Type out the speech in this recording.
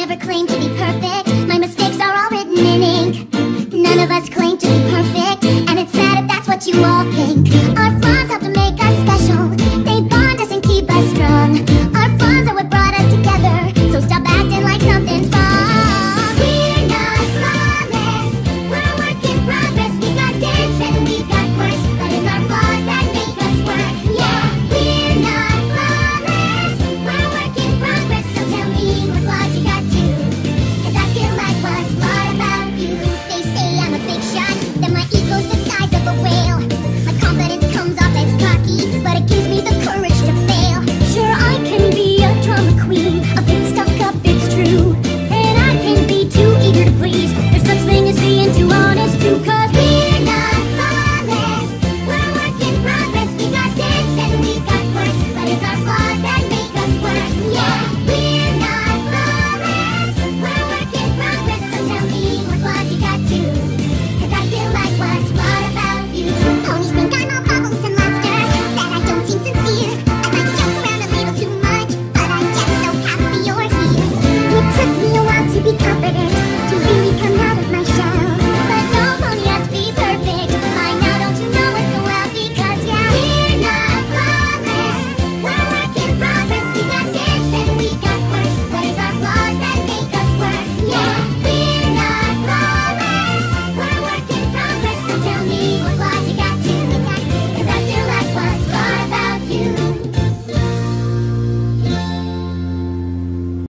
never claimed to be perfect.